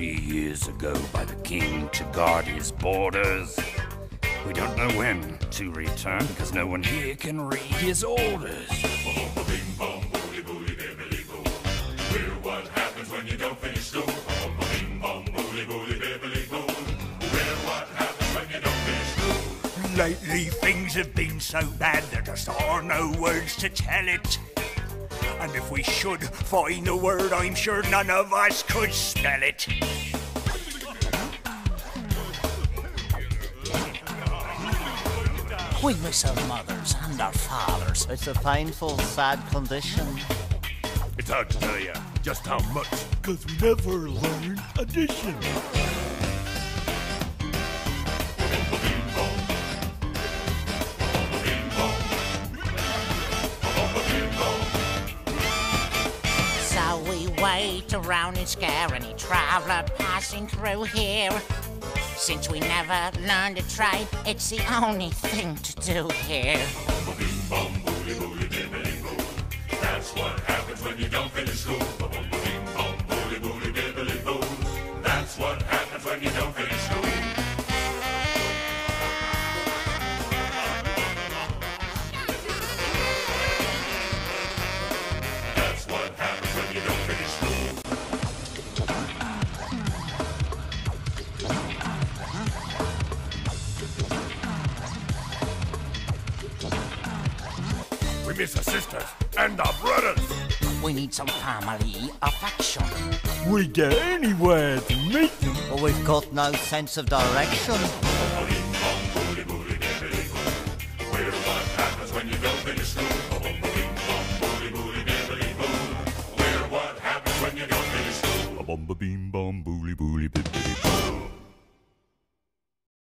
Three years ago by the king to guard his borders. We don't know when to return because no one here can read his orders. We're what happens when you don't finish school. Bing bong booly booly bibbly boo. We're what happens when you don't finish school. Lately things have been so bad there just are no words to tell it. And if we should find a word, I'm sure none of us could spell it. We miss our mothers and our fathers. It's a painful, sad condition. It's hard to tell you just how much. Cause we never learned addition. Wait around and scare any traveller passing through here. Since we never learned a trade, it's the only thing to do here. We miss our sisters and our brothers. We need some family affection. We get anywhere to meet them. But we've got no sense of direction. Bing bong booly booly bibbly boo. We're what happens when you don't finish school. Bing bong booly booly bibbly